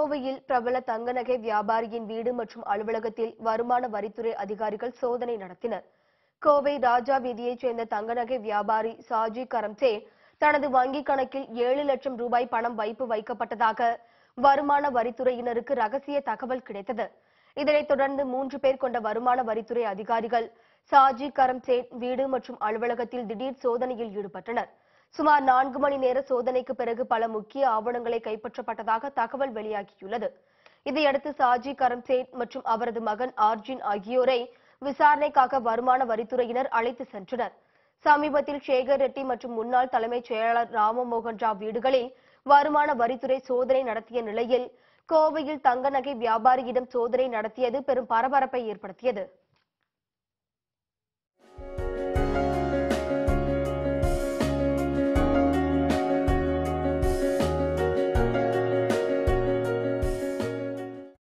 கோவையில் பிரபல தங்க நகை வியாபாரியின் வீடு மற்றும் அலுவலகத்தில் வருமான வரித்துறை அதிகாரிகள் சோதனை நடத்தினர். கோவை ராஜா வீதியைச் சேர்ந்த தங்க நகை வியாபாரி சாஜி கரம்சே தனது வங்கிக் கணக்கில் ஏழு லட்சம் ரூபாய் பணம் வைப்பு வைக்கப்பட்டதாக வருமான வரித்துறையினருக்கு ரகசிய தகவல் கிடைத்தது. இதனைத் தொடர்ந்து மூன்று பேர் கொண்ட வருமான வரித்துறை அதிகாரிகள் சாஜி கரம்சேட் வீடு மற்றும் அலுவலகத்தில் திடீர் சோதனையில் ஈடுபட்டனர். சுமார் நான்கு மணி நேர சோதனைக்கு பிறகு பல முக்கிய ஆவணங்களை கைப்பற்றப்பட்டதாக தகவல் வெளியாகியுள்ளது. இதையடுத்து சாஜி கரம்சேட் மற்றும் அவரது மகன் ஆர்ஜின் ஆகியோரை விசாரணைக்காக வருமான வரித்துறையினர் அழைத்து சென்றனர். சமீபத்தில் சேகர் ரெட்டி மற்றும் முன்னாள் தலைமைச் செயலாளர் ராமமோகன் ராவ் வீடுகளில் வருமான வரித்துறை சோதனை நடத்திய நிலையில் கோவையில் தங்க நகை வியாபாரியிடம் சோதனை நடத்தியது பெரும் பரபரப்பை ஏற்படுத்தியது.